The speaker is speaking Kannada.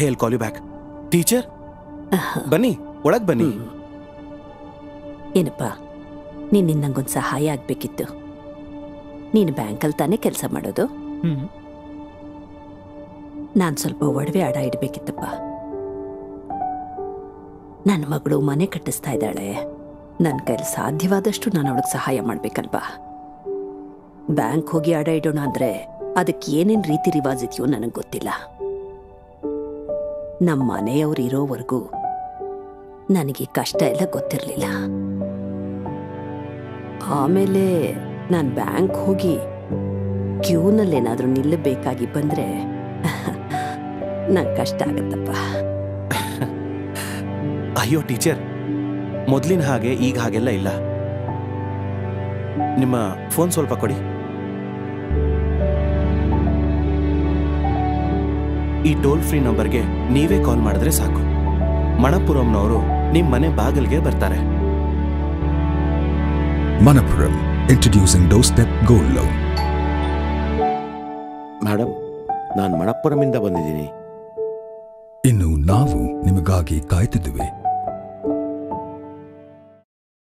I'll call you back teacher ಬನ್ನಿ ಒಳಗ್ ಬನ್ನಿ. ಏನಪ್ಪ ನಿನ್ನಿಂದ ನಂಗೊಂದು ಸಹಾಯ ಆಗ್ಬೇಕಿತ್ತು. ನೀನು ಬ್ಯಾಂಕಲ್ಲಿ ತಾನೇ ಕೆಲಸ ಮಾಡೋದು. ನಾನು ಸ್ವಲ್ಪ ಒಡವೆ ಅಡ ಇಡಬೇಕಿತ್ತಪ್ಪ. ನನ್ನ ಮಗಳು ಮನೆ ಕಟ್ಟಿಸ್ತಾ ಇದ್ದಾಳೆ. ನನ್ನ ಕೈಲಿ ಸಾಧ್ಯವಾದಷ್ಟು ನಾನು ಅವಳಿಗೆ ಸಹಾಯ ಮಾಡ್ಬೇಕಲ್ವಾ? ಬ್ಯಾಂಕ್ ಹೋಗಿ ಅಡ ಇಡೋಣ ಅಂದ್ರೆ ಅದಕ್ಕೆ ಏನೇನು ರೀತಿ ರಿವಾಜ್ ಇದೆಯೋ ನನಗೆ ಗೊತ್ತಿಲ್ಲ. ನಮ್ಮ ಮನೆಯವರು ಇರೋವರೆಗೂ ನನಗೆ ಕಷ್ಟ ಎಲ್ಲ ಗೊತ್ತಿರಲಿಲ್ಲ. ಆಮೇಲೆ ನಾನು ಬ್ಯಾಂಕ್ ಹೋಗಿ ಕ್ಯೂನಲ್ಲಿ ಏನಾದರೂ ನಿಲ್ಲಬೇಕಾಗಿ ಬಂದರೆ ನಂಗೆ ಕಷ್ಟ ಆಗತ್ತಪ್ಪ. ಅಯ್ಯೋ, ಟೀಚರ್, ಮೊದಲಿನ ಹಾಗೆ ಈಗ ಹಾಗೆಲ್ಲ ಇಲ್ಲ. ನಿಮ್ಮ ಫೋನ್ ಸ್ವಲ್ಪ ಕೊಡಿ. ಈ ಟೋಲ್ ಫ್ರೀ ನಂಬರ್ಗೆ ನೀವೇ ಕಾಲ್ ಮಾಡಿದ್ರೆ ಸಾಕು. ಮಣಪುರಂನವರು ನಿಮ್ಮ ಮನೆ ಬಾಗಿಲಿಗೆ ಬರ್ತಾರೆ. Manappuram introducing doorstep gold loan madam ನಾನು ಮಣಪ್ಪುರಮಿಂದ ಬಂದಿದ್ದೀನಿ. ಇನ್ನು ನಾವು ನಿಮಗಾಗಿ ಕಾಯ್ತಿದ್ದುವೆ.